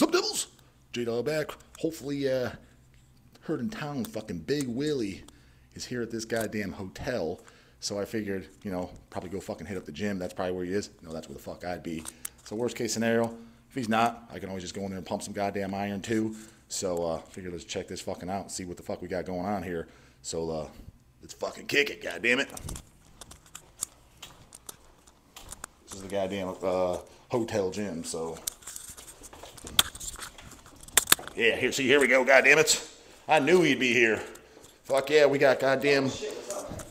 Sup, Devils? J Dog back. Hopefully, uh, heard in town, fucking Big Willie is here at this goddamn hotel. So I figured, you know, probably go fucking hit up the gym. That's probably where he is. No, that's where the fuck I'd be. So worst case scenario, if he's not, I can always just go in there and pump some goddamn iron too. So uh, figured let's check this fucking out and see what the fuck we got going on here. So uh, let's fucking kick it, goddamn it. This is the goddamn uh, hotel gym. So yeah, here, see, here we go, goddamn it. I knew he'd be here. Fuck yeah, we got goddamn.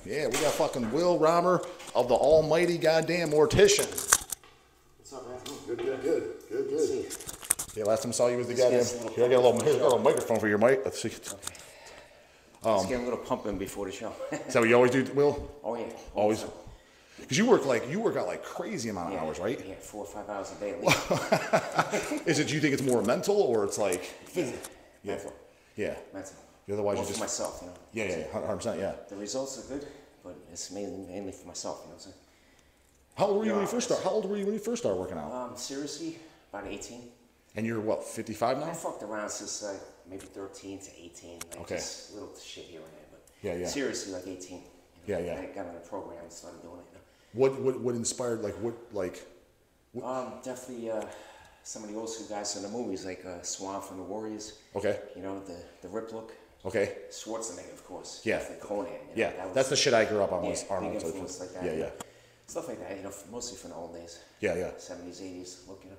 Yeah, we got fucking Will Rahmer of the almighty goddamn mortician. What's up, man? Good, good, good, good, good. See. Yeah, last time I saw you was the Let's get goddamn. a little Here, I got a little, here's a little microphone for your mic. Let's see. Is Let's get a little pumping before the show. that what you always do, Will? oh yeah. Always. Because you work like you work out like crazy amount of Yeah, hours, right? Yeah, four or five hours a day. Is it? Do you think it's more mental or it's like? yeah. Yeah. Mental. Yeah. Mental. Otherwise, More you just. for myself, you know. Yeah, yeah, hundred percent. Yeah. The results are good, but it's mainly mainly for myself, you know what I'm saying? How old were you when you first started? How old were you when you first started working out? Um, seriously, about 18. And you're what, 55 now? I fucked around since like maybe 13 to 18. Like Okay. Just little shit here and there, but Yeah, yeah. seriously, like 18. Yeah, yeah. I got on a program and started doing it. You What what what inspired like what like? know? Um, definitely uh, some of the old school guys in the movies, like uh, Swan from the Warriors. Okay, You know, the, the rip look. okay, Schwarzenegger, of course. Yeah. Definitely Conan. You know, yeah. that was- That's the shit I grew up on yeah, was Arnold. big influence like that. Yeah, yeah. Stuff like that, you know, mostly from the old days. yeah, yeah. 70s, 80s, look, you know.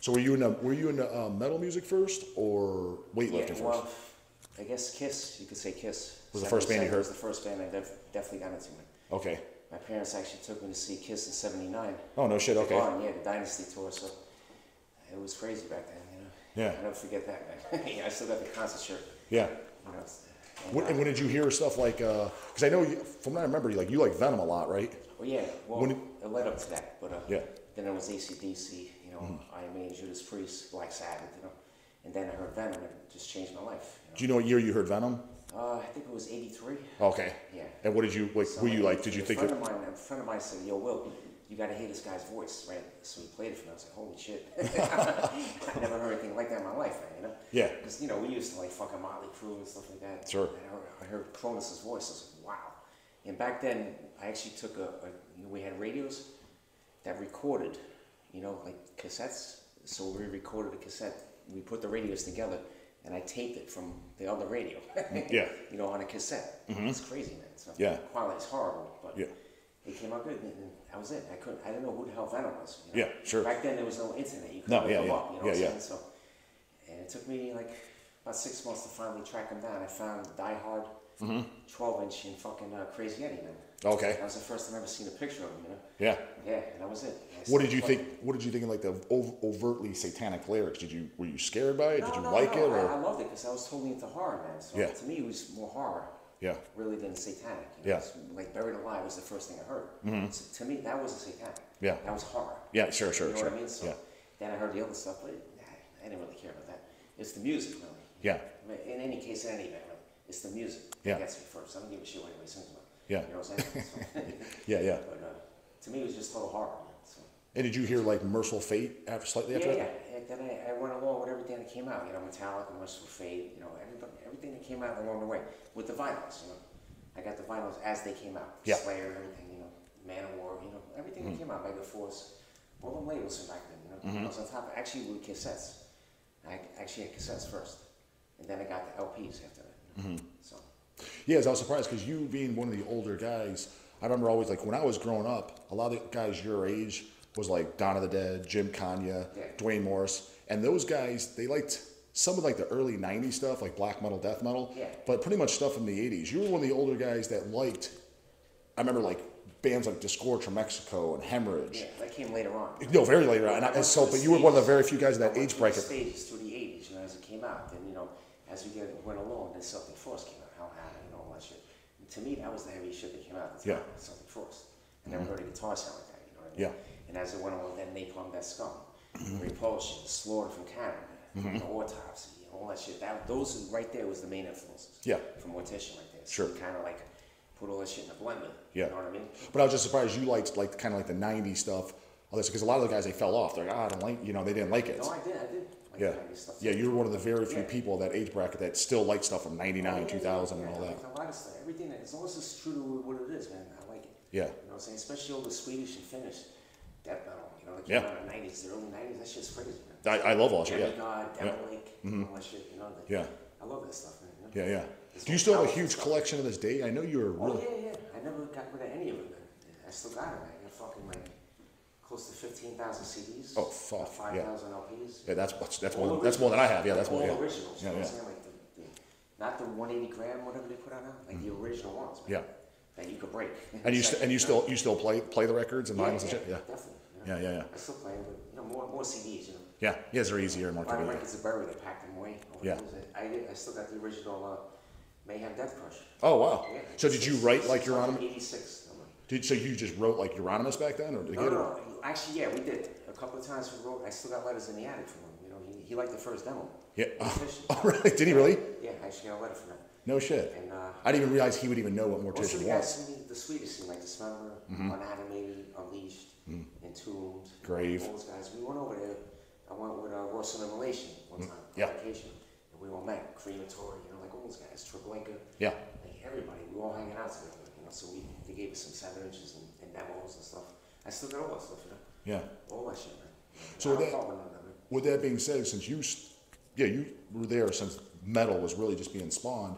So were you in the, were you into uh, metal music first or weightlifting Yeah, first? well, I guess Kiss, you could say Kiss. Was the first band you heard? was the first band I def- definitely got into. Man. Okay. My parents actually took me to see Kiss in 79. Oh no shit. Okay. Gone, yeah, the Dynasty tour, so it was crazy back then, you know. Yeah. I'll never forget that, man. yeah, I still got the concert shirt, Yeah. you know. and, When, uh, when did you hear stuff like? Because I know you, from what I remember, you like you like Venom a lot, right? Well, yeah, well, When it- it led up to that, but uh, Yeah. Mm-hmm. then it was ACDC, you know, Iron Maiden, Judas Priest, Black Sabbath, you know, and then I heard Venom, and it just changed my life. Do you know what year you heard Venom? Uh, I think it was '83. Okay. Yeah. And what did you like? So, were you like? Did you a think? friend It, of mine, a friend of mine said, "Yo, Will, you got to hear this guy's voice, right?" So he played it for me. I was like, "Holy shit!" I never heard anything like that in my life, man. You know? Yeah. Because you know we used to like fucking Motley Crue and stuff like that. Sure. And I heard, I heard Cronos's voice. I was like, "Wow!" And back then, I actually took a, a you know, we had radios that recorded, you know, like cassettes. So we recorded a cassette. We put the radios together, and I taped it from the other radio. Yeah. You know, on a cassette. It's crazy, man. So Yeah. quality's horrible, but Yeah. it came out good, and, and that was it. I couldn't, I didn't know who the hell Venom was. You know? Yeah, sure. Back then there was no internet. You No, couldn't yeah, look yeah. them up. You know Yeah, what I'm yeah. saying? So, and it took me like about six months to finally track him down. I found Die Hard, Mm-hmm. 12 inch and fucking uh, Crazy Eddie, man. Okay. That was the first time I ever seen a picture of him. You know? yeah. Yeah, and that was it. What did you playing. think? What did you think of like the ov- overtly satanic lyrics? Did you were you scared by it? No, did you no, like no, it? Or I, I loved it because I was totally into horror, man. So Yeah. to me, it was more horror. Yeah. Really than satanic. You know? Yeah. Like Buried Alive was the first thing I heard. Mm-hmm. So to me, that wasn't satanic. Yeah. That was horror. Yeah, sure, sure, You know sure. what I mean? So Yeah. then I heard the other stuff, but I didn't really care about that. It's the music, really. Yeah. In any case, in any event, really, it's the music Yeah. that gets me first. I don't give a shit what anybody sings about. Yeah. You know what I'm saying? So, Yeah, yeah. but uh, to me, it was just total horror. Man. So, And did you hear like Mercyful Fate after slightly yeah, after yeah. that? And then I, I went along with everything that came out. You know, Metallica, Mercyful Fate. You know, everybody, everything that came out along the way with the vinyls. You know, I got the vinyls as they came out. Yeah. Mm-hmm. Slayer, everything. You know, Manowar. You know, everything that came out. Megaforce. All the labels from back then. You know, Mm-hmm. I was on top. Of, actually, with cassettes. I actually had cassettes first, and then I got the LPs after that. You know? Mm-hmm. Yeah, I was surprised because you being one of the older guys, I remember always like when I was growing up, a lot of the guys your age was like Dawn of the Dead, Jim Kanye, Yeah. Dwayne Morris, and those guys they liked some of like the early '90s stuff, like black metal, death metal, Yeah. but pretty much stuff from the '80s. You were one of the older guys that liked. I remember like bands like Disgorge from Mexico and Hemorrhage. Yeah, that came later on. No, very later on. And, I, and so, but you were one of the very few guys in that age bracket. stages through the 80s, you know, as it came out. Then, you know, as we get, went along, then Celtic Frost came out, Hellhammer, and all that shit. And to me, that was the heavy shit that came out time, Yeah. Mm-hmm. Celtic Frost. I never heard a guitar sound like that, you know what I mean? Yeah. Mm-hmm. And as it went along, then Napalm Death Scum, Repulsion, Slaughter from Canada, the Autopsy, all that shit. That, those right there was the main influences. Yeah. From Mortician right there. Sure. Kind of like put all that shit in a blender. Yeah. You know what I mean? But I was just surprised you liked like kind of like the '90s stuff, because a lot of the guys they fell off. They're like, ah, I don't like, you know, they didn't like it. No, I did, I did. like Yeah. 90s stuff. Yeah, you're one of the very few Yeah. people that age bracket that still like stuff from 99, Yeah, yeah, 2000, yeah, and all that. As long as it's true to what it is, man, I like it. Yeah. You know what I'm saying? Especially all the Swedish and Finnish death metal. You know, like Yeah. came out in the 90s, the early 90s. That shit's crazy, man. I, I love all that shit, yeah. God, Yeah. Lake, mm-hmm. all that shit. You know, like, Yeah. I love that stuff, man. You know? Yeah, yeah. It's Do you still have a huge collection of this day? I know you're Oh really. yeah, yeah. I never got rid of any of it, man. I still got it. man. I got fucking like close to 15,000 CDs. Oh, fuck, about yeah. 5,000 LPs. Yeah, that's that's, that's All more than, that's more than I have. Yeah, that's all more. Yeah, originals. yeah, you know yeah. what I'm saying? Like the, the, not the 180 gram, whatever they put out now, like the original ones. Man. Yeah. That you could break. And you It's st- like, and you still you still play play the records and vinyls and yeah, shit. Yeah, Definitely. you yeah, know. yeah, yeah. I still play but you know, more more CDs. You know. Yeah, yeah. They're easier and more A lot of convenient. records are buried. They packed them away. Yeah. it? I did, I still got the original uh, Mayhem Deathcrush. Oh wow. Yeah. So did you write like Euronymous? 86. number. Did so you just wrote like Euronymous back then, or did you No, get no, it? no. Actually, yeah, we did. A couple of times we wrote. I still got letters in the attic from him. You know, he, he liked the first demo. Yeah. Oh really? Did he really? Yeah, I actually got a letter from him. No shit. And uh, I didn't even realize he would even know what Mortician guys was. me the Swedish scene, like Dismember, Mm-hmm. Unanimated, Unleashed, Entombed. Grave. All those guys. We went over there. I went with uh, Ross and Immolation one time Mm-hmm. yeah. on vacation. And we all met. Crematory, you know, like all those guys. Treblinka. Yeah. Like everybody. We were all hanging out together. You know, so we they gave us some seven inches and, and demos and stuff. I still got all that stuff, you know. Yeah. All that shit, man. So that- with none of it. With that being said, since you, yeah, you were there since metal was really just being spawned,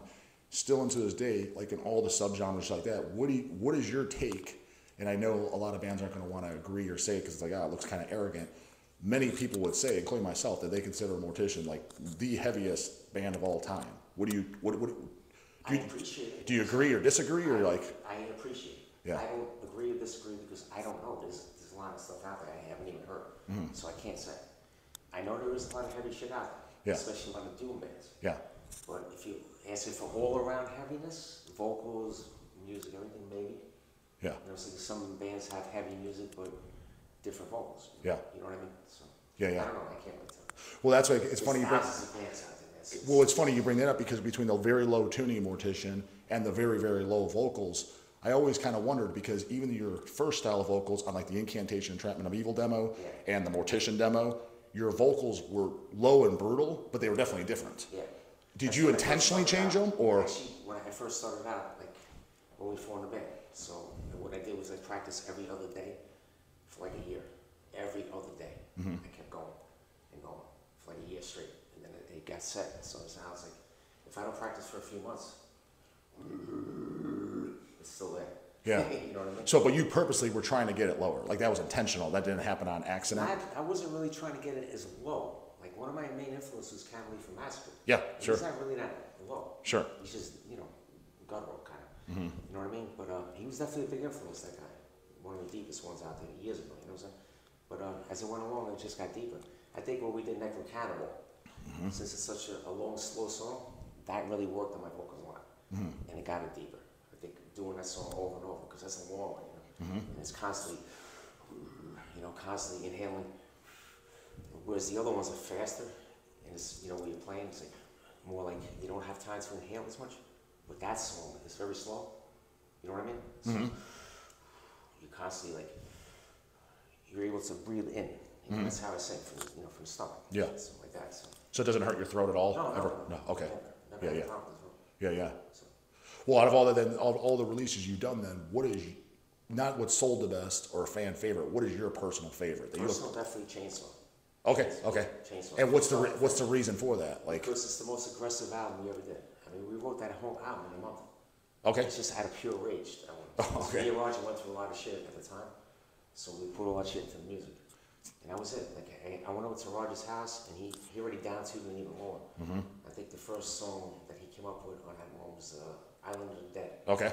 still into this day, like in all the subgenres like that, what do you, what is your take? And I know a lot of bands aren't going to want to agree or say it because it's like, ah, it looks kind of arrogant. Many people would say, including myself, that they consider Mortician like the heaviest band of all time. What do you, what, what, do I you, appreciate it. do you agree or disagree or like, I appreciate it. Yeah. I don't agree or disagree because I don't know. There's, there's a lot of stuff out there I haven't even heard. Mm-hmm. So I can't say. I know there is a lot of heavy shit out there, Yeah. especially a lot of doom bands. yeah, But if you ask it for all around heaviness, vocals, music, everything, maybe. yeah, You know, so some bands have heavy music but different vocals. Yeah. You know what I mean? So Yeah, yeah. I don't know. I can't really tell. well, that's like, it's There's funny you bring, of bands out there. It's- it's- Well, it's funny you bring that up because between the very low tuning mortician and the very, very low vocals, I always kind of wondered because even your first style of vocals on like the Incantation Entrapment of Evil demo Yeah. and the Mortician demo, your vocals were low and brutal, but they were definitely different. Yeah. Did That's you when I first intentionally change out. them, or- Actually, when I first started out, like when we formed the band, so what I did was I practiced every other day for like a year. Every other day, Mm-hmm. I kept going and going for like a year straight, and then it, it got set. So it's- I was like, if I don't practice for a few months, it's. Yeah. you know what I mean? So, but you purposely were trying to get it lower. Like that was intentional. That didn't happen on accident. I, I wasn't really trying to get it as low. Like one of my main influences was Cannibal from Massacre. Yeah, And sure. He's not really that low. Sure. He's just, you know, guttural kind of. Mm-hmm. You know what I mean? But uh, he was definitely a big influence, that guy. One of the deepest ones out there years ago, you know what I'm saying? But uh, as it went along, it just got deeper. I think when we did Necro Cannibal, Mm-hmm. since it's such a, a long, slow song, that really worked on my vocals a lot. Mm-hmm. And it got it deeper. Doing that song over and over, because that's a long one, you know? Mm-hmm. And it's constantly, you know, constantly inhaling. Whereas the other ones are faster, and it's, you know, when you're playing, it's like more like you don't have time to inhale as much. But that song is very slow. You know what I mean? So You constantly like you're able to breathe in. You know, That's how I sing from you know from the stomach. Yeah. Something like that. So So it doesn't hurt your throat at all? no, no, ever? no, Okay. Never, never Yeah, yeah. it. Yeah, yeah. Well, out of all the then all, all the releases you've done, then what is not what sold the best or a fan favorite? What is your personal favorite? That you personal, definitely chainsaw. okay, okay. Chainsaw. And what's the re- what's the reason for that? Like, Because it's the most aggressive album we ever did. I mean, we wrote that whole album in a month. okay, It's just out of pure rage. That one. Oh, okay. Me and Roger went through a lot of shit at the time, so we put all that shit into the music, and that was it. Like I, I went over to Roger's house, and he he already down tuned me even more. Mm-hmm. I think the first song that he came up with on that one was uh, "Island of the Dead." okay.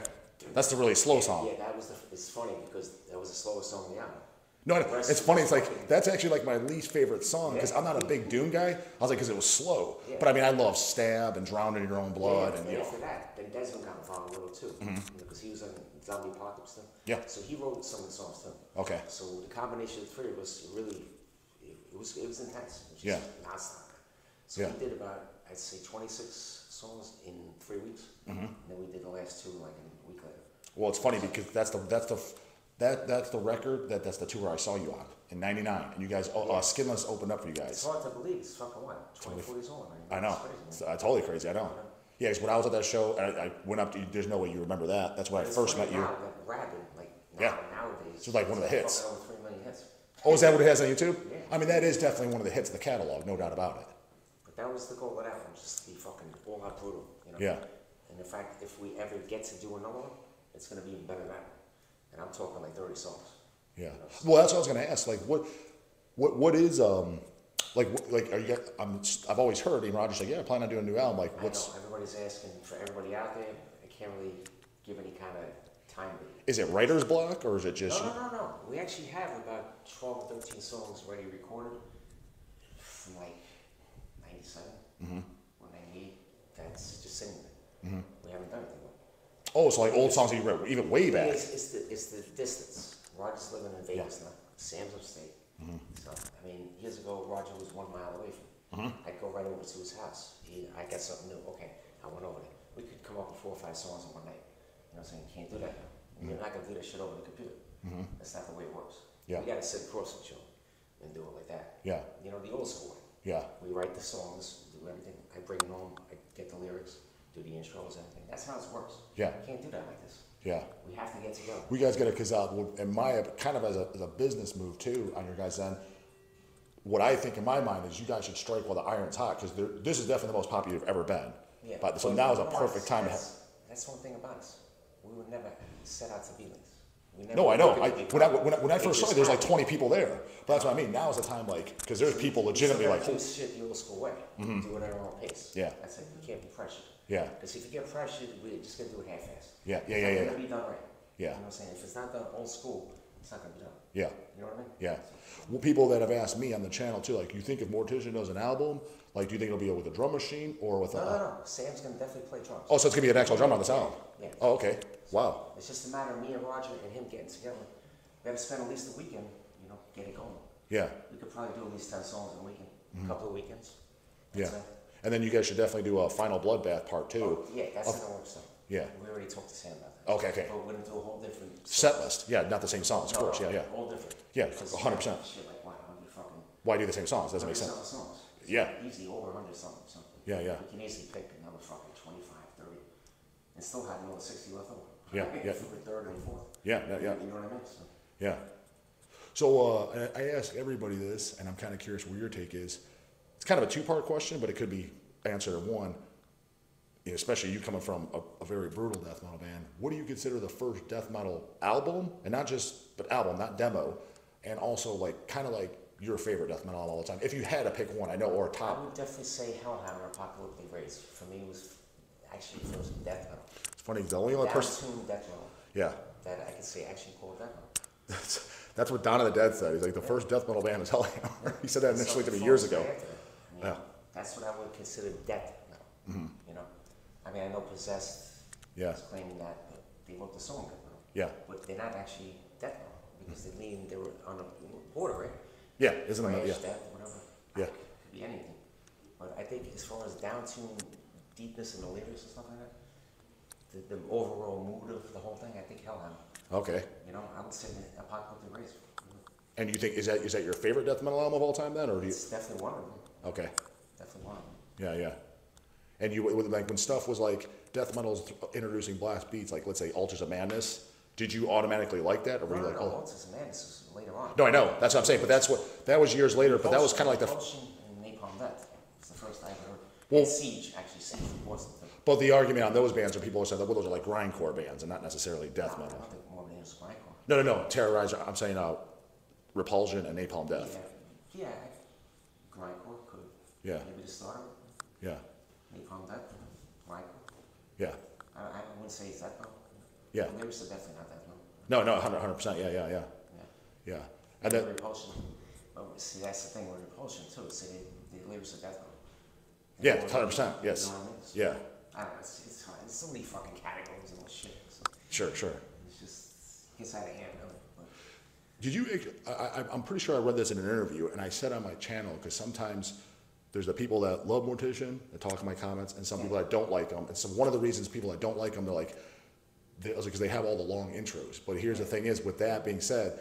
That's the really slow song. Yeah, that was the. It's funny because that was the slowest song on the album. No, no, it's funny. It's like that's actually like my least favorite song because Yeah. I'm not a big Doom guy. I was like, because it was slow. Yeah. But I mean, I love Stab and Drown in Your Own Blood yeah, and you after know. that, then Desmond got involved a little too, because he was on Zombie Apocalypse. Mm-hmm. Yeah. So he wrote some of the songs too. Okay. So the combination of the three of us really, it, it was it was intense. It was Yeah. nonstop. So Yeah. we did about I'd say 26 songs in three weeks, Mm-hmm. and then we did the last two like a week later. Well, it's funny because that's the that's the that that's the record that that's the tour I saw you on, in '99, and you guys, uh, uh, Skinless opened up for you guys. It's hard to believe. It's fucking what? 24 years old, man. I know, It's crazy, it's uh, totally crazy. I know. Yeah, 'cause when I was at that show, I, I went up to you. There's no way you remember that. That's when I first met you. Now that Rabid, like now, Yeah. nowadays, It's like one of the hits. hits. Oh, is that what it has on YouTube? Yeah. I mean, that is definitely one of the hits of the catalog, no doubt about it. But that was the goal of that one, just to be fucking all out brutal, you know? Yeah. And in fact, if we ever get to do another one, it's gonna be even better than that. And I'm talking like 30 songs. Yeah. Well, that's what I was gonna ask. Like, what, what, what is um, like, what, like, are you? I'm. I've always heard Ian Rogers like, "Yeah, I plan on doing a new album." Like, I what's? know everybody's asking for everybody out there. I can't really give any kind of time. Is it writer's block or is it just? No, no, no, no. We actually have about 12 or 13 songs already recorded from like 97 Mm-hmm. or 98. That's just there. We haven't done anything with it. Oh, so like old songs that you wrote even way back. It's, it's, the, it's the distance. Roger's living in Vegas now. Sam's upstate. Mm-hmm. So, I mean, years ago, Roger was one mile away from me. Mm-hmm. I'd go right over to his house. He, I got something new. Okay, I went over there. We could come up with four or five songs in one night. You know what I'm saying? You can't do that now. You're not going to do that shit over the computer. That's not the way it works. Mm-hmm. Yeah. We got to sit across each other and do it like that. Yeah. You know, the old school way. Yeah. We write the songs, do everything. I bring them home, I get the lyrics, do the intros, everything. That's how it works. Yeah. You can't do that like this. Yeah. We have to get together. We guys got to, because uh, in my kind of as a, as a business move too on your guys' end. What I think in my mind is you guys should strike while the iron's hot because this is definitely the most popular you've ever been. Yeah. But so Well, now is a perfect time to have. That's, that's one thing about us. We would never set out to be this. No, I know. I, when I when I, when I first saw you, there was like 20 people there. But that's what I mean. Now is the time, like, because there's people legitimately like, do shit the old school way. Mm-hmm. Do it at our own pace. Yeah. That's it. We can't be pressured. Yeah. Because if you get pressured, we're just gonna do it half-assed. Yeah, yeah, It's yeah, not yeah, gonna be done right. Yeah. You know what I'm saying? If it's not done old school, it's not gonna be done. yeah, You know what I mean? yeah. Well, people that have asked me on the channel too, like, you think if Mortician does an album, like, do you think it'll be with a drum machine or with a? No, no, no. Sam's gonna definitely play drums. Oh, so it's gonna be an actual drummer on this album. Yeah. Oh, okay. Wow. It's just a matter of me and Roger and him getting together. We have to spend at least a weekend, you know, get it going. Yeah, We could probably do at least ten songs in a weekend, a couple of weekends. Mm-hmm. yeah. And then you guys should definitely do a final bloodbath part two. Oh, yeah, that's Of- in the works. Yeah. We already talked to Sam about that. Okay, okay. But we're gonna do a whole different. Set list. Yeah, not the same songs, of No, course. no, Yeah, yeah. All different. Yeah, Because 100%. Shit like, fucking. Why do the same songs? Doesn't make sense. 100 songs. Yeah. Easy over a hundred songs, something. Yeah, yeah. We can easily pick another fucking 25, 30, and still have another sixty left over. Yeah, yeah. For the third and fourth. Yeah, yeah, yeah. You know what I mean? So, Yeah. So uh, I I ask everybody this, and I'm kind of curious where your take is. It's kind of a two-part question, but it could be answered in one. You know, especially you coming from a, a very brutal death metal band. What do you consider the first death metal album, and not just but album, not demo, and also like kind of like your favorite death metal all the time? If you had to pick one, I know, or a I top. I would definitely say Hellhammer, Apocalyptic Raids. For me, it was actually the first death metal. Funny. The only other person. Down-tuned death metal Yeah. that I can say actually called death metal. That's, that's what Dawn of the Dead said. He's like the first death metal band is Hellhammer. he said that initially to me years ago. right I mean, Yeah. That's what I would consider death metal. Mm-hmm. You know, I mean, I know Possessed Yeah. is claiming that, but they wrote the song death metal. Yeah. But they're not actually death metal because they lean they were on a border, right? Yeah, isn't it? Yeah. death, whatever. Yeah. Could be anything. But I think as far as down tune deepness in the lyrics and stuff like that, the, the overall mood of the whole thing, I think Hellhammer. Okay. You know, I would say that Apocalyptic Raids. And you think is that is that your favorite death metal album of all time then, or do you? It's definitely one of them. Okay. Definitely one. Yeah, yeah. And you with- like when stuff was like death metal's introducing blast beats, like let's say Altars of Madness. Did you automatically like that, or were No, you like, no, oh? Altars of Madness is later on. No, I know. That's what I'm saying. But that's what that was years later. But that was kind of like the. And Napalm Death. It's the first I ever. Well- Siege, actually, Siege wasn't the. But the argument on those bands are people who that well, those are like grindcore bands and not necessarily death metal. don't think Morbid Angels Grindcore. No, no, no. Terrorizer. I'm saying uh, Repulsion and Napalm Death. Yeah, yeah. Grindcore could. Yeah. Maybe the starter. Yeah, Napalm Death. Grindcore. yeah, I, I wouldn't say it's that though. Yeah. The lyrics are definitely not that though. no, no, hundred percent. Yeah, yeah, yeah, Yeah. yeah. And And then Repulsion. But see, that's the thing with Repulsion too. See, the, the lyrics are death metal. Yeah, They're 100%, more- yes. You know what I mean? So, Yeah. I don't know. It's, it's. There's so many fucking categories and all shit. So sure, sure. it's just gets out of hand really. But Did you? I, I, I'm pretty sure I read this in an interview, and I said on my channel because sometimes there's the people that love Mortician that talk in my comments, and some people that don't like them. And so one of the reasons people that don't like them, they're like, because they have all the long intros. But here's the thing: is with that being said,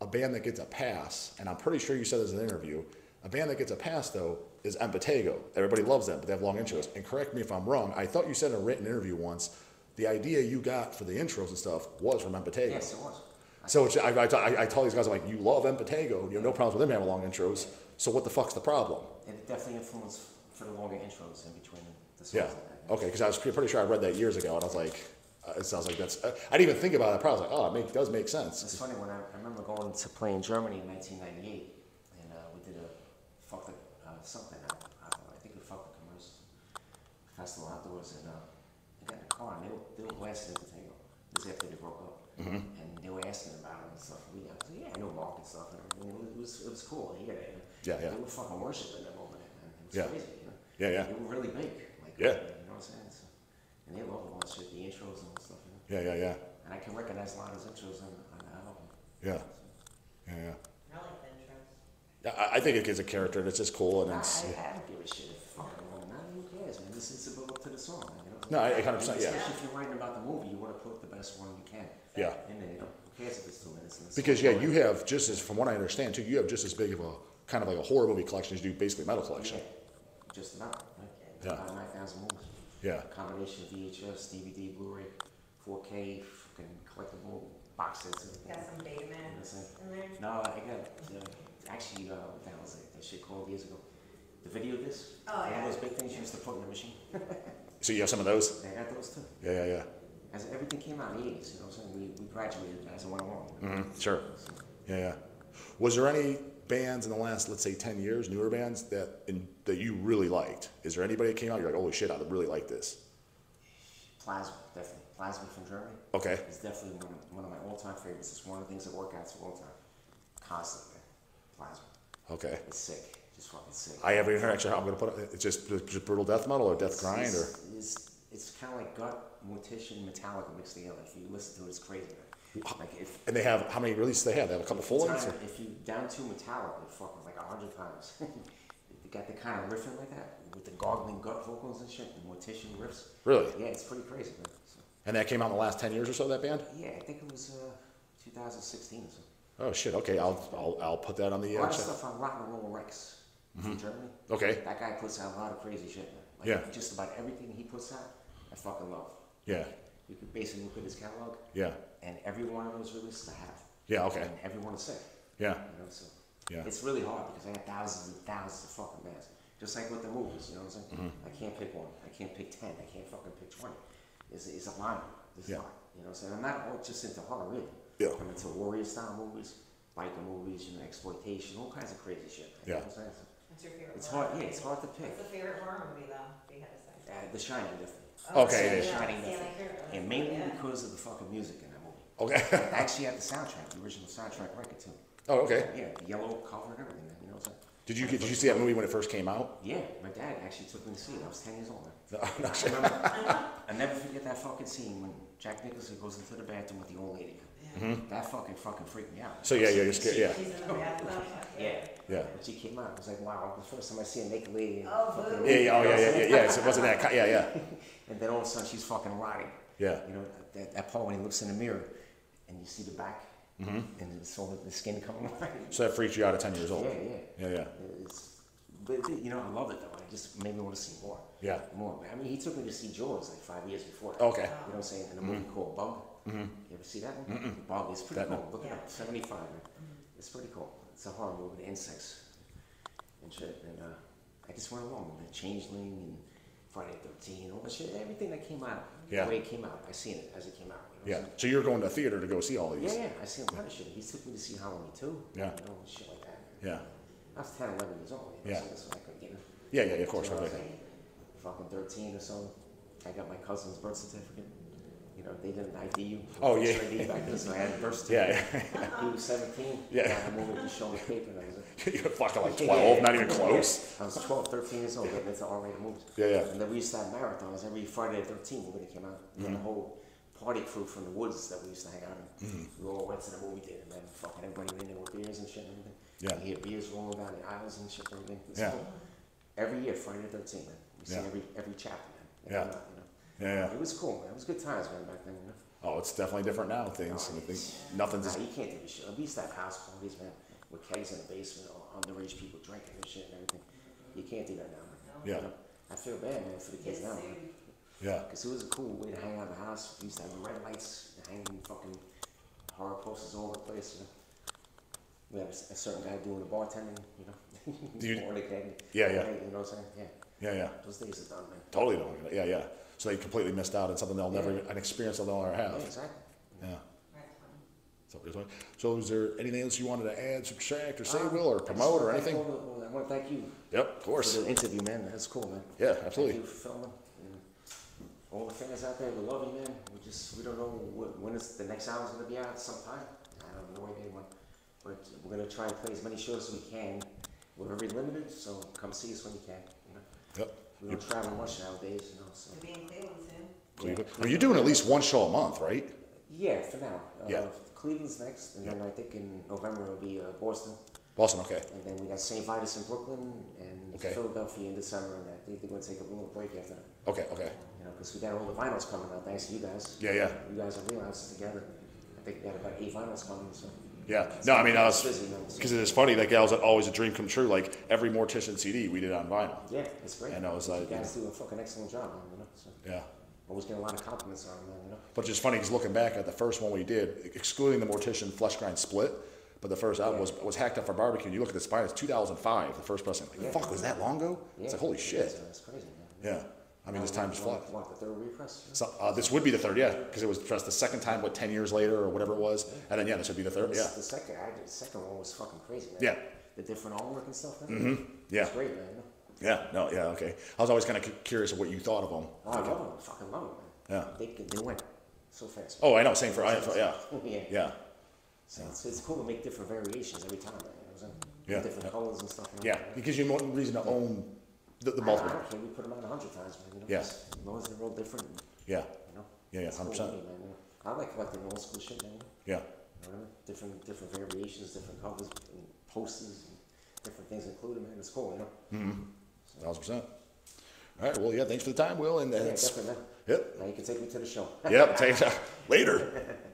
a band that gets a pass, and I'm pretty sure you said this in an interview, a band that gets a pass though is Impetigo. Everybody loves them, but they have long intros. And correct me if I'm wrong, I thought you said in a written interview once, the idea you got for the intros and stuff was from Impetigo. Yes, it was. So I, I, I, I tell these guys, I'm like, you love Impetigo, you have no problems with them having long intros, so what the fuck's the problem? It definitely influenced for the longer intros in between the songs. Yeah, okay, because I was pretty sure I read that years ago, and I was like, uh, it sounds like that's, uh, I didn't even think about it, probably I was like, oh, it make, does make sense. It's funny when I, I remember going to play in Germany in 1998, and uh, we did a fuck the uh, something. I, I, don't know, I think we fucked the commercial festival outdoors, and uh, I got in the car and they were, they were blasting at the table. This is after they broke up, Mm-hmm. and they were asking about it and stuff. We, I was like, yeah, I know Mark and stuff, and everything. It was, it was, cool. You get. Yeah, yeah. They were fucking worshiping them over there, man. It was Yeah. crazy, you know. Yeah, yeah. They were really big. Like, Yeah. You know what I'm saying? So, and they love all that shit, the intros and stuff. You know? Yeah, yeah, yeah, And I can recognize a lot of those intros on, on the album. yeah, yeah, yeah. I like the intros. Yeah, I, I think it gives a character, and it's just cool, and it's, I don't give a shit if fucking woman, not who cares, man. This is to build to the song, you know. No, I- I 100%, yeah. Especially if you're writing about the movie, you want to put the best one you can. Yeah. In there, you know. Who cares if it's two minutes? and it's because, yeah, you have just as, from what I understand too, you have just as big of a, kind of like a horror movie collection as you do basically metal collection. Yeah, just about. Right? Yeah. About nine thousand movies. Yeah, Combination of VHS, DVD, Blu-ray, 4K, fucking collectible box sets. and Got everything. some Betamax That's it. in there. No, I got uh, actually uh, what the hell is it? That shit called years ago. The video disc. Oh, One yeah. of those big things you used to put in the machine. so you have some of those? I got those too. Yeah, yeah, yeah. As everything came out in the 80s, you know what I'm saying? We, we graduated as it went along. Mm-hmm, sure. So, Yeah, yeah. Was there any bands in the last, let's say, ten years, newer bands that in, that you really liked? Is there anybody that came out you're like, holy shit, I really like this? Plasma, definitely. Plasma from Germany Okay. It's definitely one of, one of my all-time favorites. It's one of the things that work out all the time. Constantly. Okay. It's sick. Just fucking sick. I haven't heard actually how I'm gonna put it. It's just, just brutal death metal or death grind or It's, it's, it's kind of like gut, mortician, Metallica mixed together. If you listen to it, it's crazy. Like if and they have how many releases they have? They have a couple full ones. if you down to Metallica, fucking like a hundred times. they got the kind of riffing like that with the gargling gut vocals and shit, the mortician riffs. Really? Yeah, it's pretty crazy, man. So, And that came out in the last ten years or so. That band? yeah, I think it was uh, 2016 or so. Oh shit. Okay, I'll I'll, I'll put that on the. A Uh, lot of check. stuff on Rotten Roll Rex from Germany. Okay. That guy puts out a lot of crazy shit, man. Like Yeah. Just about everything he puts out, I fucking love. Yeah. You could basically look at his catalog, Yeah. and every one of those releases I have. Yeah. Okay. And every one is sick. Yeah. You know, so Yeah. it's really hard because I have thousands and thousands of fucking bands. Just like with the movies, you know what I'm saying? Mm-hmm. I can't pick one. I can't pick ten. I can't fucking pick twenty. It's, it's a line. There's Yeah. a lot. You know what I'm saying? I'm not all just into horror really. Yeah. I'm into warrior style movies, biker movies, you know, exploitation, all kinds of crazy shit. You Yeah. know what I'm saying? What's your favorite It's horror hard- yeah, movie? it's hard to pick. What's the favorite horror movie though? If you had to say. uh, the Shining, definitely. Oh, Okay, yeah, yeah, The yeah, Shining, Stanley definitely. Kubrick. And mainly Yeah. because of the fucking music in that movie. Okay. I actually have the soundtrack, the original soundtrack record too. oh, okay. Yeah, the yellow cover and everything. You know what I'm saying? Did you get? Did you see that movie when it first came out? Yeah, my dad actually took me to see it. I was 10 years old. Man. No, no, I remember, I never forget that fucking scene when Jack Nicholson goes into the bathroom with the old lady. That fucking fucking freaked me out. Mm-hmm. So yeah, yeah, you're scared. Yeah. She's in the bathtub. Yeah. Yeah. When she came out, I was like, wow, the first time I see a naked lady. Oh, fucking boo. Yeah, yeah, oh yeah, yeah, yeah, yeah. So it wasn't that? ki- Yeah, yeah, And then all of a sudden she's fucking rotting. yeah. You know, that, that part when he looks in the mirror and you see the back Mm-hmm. and it's all the skin coming right. So that freaked you out at ten years old. Yeah, yeah. Yeah, yeah, It's, but you know, I love it though. I just made me want to see more. yeah. More. I mean, he took me to see Jaws like five years before. Okay. You know what I'm saying? In a movie called Bug. You ever see that one? Bug. It's pretty That cool. Look it Yeah. up. 75, man. It's pretty cool. It's a horror movie with insects and shit. And uh, I just went along with the Changeling and Friday the 13th, all that shit. Everything that came out, Yeah. the way it came out, I seen it as it came out. You know Yeah. what So you're going to theater to go see all these? Yeah, yeah. I seen a lot of shit. He took me to see Halloween too. Yeah. You know, shit like that. Yeah. I was 10, 11 years old. You know, Yeah. So that's when I could get it. Yeah, yeah, yeah, of course. So I was like, fucking 13 or so. I got my cousin's birth certificate. You know, they didn't ID you. Oh, yeah. ID back then, so I had a birth Yeah, certificate. He was 17. Yeah. I moved to show me paper. And I was like, you're fucking like twelve, not even close. I was 12, 13 years old, getting into R-rated movies. Yeah, yeah. And then we used to have marathons every Friday the 13th movie that came out. Mm-hmm. had a whole party crew from the woods that we used to hang out in. We all went to the movie theater, man. Fucking everybody went in there with beers and shit and everything. Yeah. And You hear beers rolling down the aisles and shit and everything. It's Yeah. cool. Every year, Friday the 13th, man. We see every every chapter, man. that Yeah. Yeah, yeah. It was cool, man. It was good times, man, back then, you know. Oh, it's definitely different now. Things, I think nothing's. Nah, you can't do this shit. At least that have house parties, man, with kegs in the basement, all underage people drinking and shit and everything. You can't do that now, man. Yeah. You know? I feel bad, man, for the kids now, man. Yeah. Because it was a cool way to hang out in the house. We used to have the red lights hanging fucking horror posters all over the place, you know. We had a certain guy doing the bartending, you know. Do you- Pouring the keg. Yeah, yeah. You know what I'm saying? Yeah. Yeah, yeah. Those days are done, man. Totally don't. Yeah, yeah. So they completely missed out on something they'll never, an experience they'll never have. exactly. Yeah. So, is there- so is there anything else you wanted to add, subtract, or say, Um, Will, or I just promote, wanna or thank anything? all the- well, I want to thank you Yep, of for course. the interview, man. That's cool, man. Yeah, absolutely. Thank you for filming. And all the fans out there, we love you, man. We just we don't know what, when is the next album's gonna be out. Sometime. I no idea when. But we're gonna try and play as many shows as we can. We're very limited, so come see us when you can. You know, Yep. We don't travel much nowadays, you know. So To be in Cleveland soon. Cleveland. Mean, you're doing at least one show a month, right? yeah, for now. Uh, Yeah. Cleveland's next, and then I think in November it'll be uh, Boston, Boston, okay. and then we got St. Vitus in Brooklyn and Okay. Philadelphia in December, and I think they're gonna take a little break after that. Okay, okay. You know, because we got all the vinyls coming out, thanks to you guys. Yeah, yeah. You guys are relapsing together. I think we got about eight vinyls coming, so. Yeah. No, I mean, I was, Busy, man, so- because it is funny, like, that was always a dream come true. Like, every Mortician CD we did on vinyl. Yeah, it's great. And I was like, You guys do a fucking excellent job, man, you know, so. Yeah. Always get a lot of compliments on man, you know. But it's funny because looking back at the first one we did, excluding the Mortician Flesh Grind split, but the first album was, was Hacked Up for Barbecue. And you look at the spine, it's 2005, the first person. Like, Yeah. fuck, was that long ago? Yeah, It's like, holy shit. uh, crazy, man. Yeah. I mean, this time just what- flies. What, the third repress? So, uh, this would be the third, yeah, because it was just the second time, what, 10 years later or whatever it was. And then, yeah, this would be the third, This- yeah. The second, I the second one was fucking crazy, man. Yeah. The different artwork and stuff, man. Mm-hmm. Yeah. It's great, man. Yeah, no, yeah, okay. I was always kind of curious of what you thought of them. Oh, I love them, I fucking love them, man. Yeah. They, they went so fast. Oh, I know, same for, I, yeah, Yeah. yeah, So it's, it's cool to make different variations every time, man. You know what I'm saying? Yeah, Different yeah. colors and stuff. you know? yeah. It gives you more reason to own the, the I multiple. don't care. We put them out a hundred times, man. You know? Yeah. As long as they're all different, Yeah, you know. yeah, yeah, It's cool 100%. man, you know? I like collecting old school shit, man. Yeah, You know what I mean? Different, different variations, different colors, and posters, and different things included, man. It's cool, you know. Mm-hmm. thousand percent. All right, well, yeah, thanks for the time, Will, and Yeah, that's, definitely, man. yep, Now you can take me to the show. yep, take, later.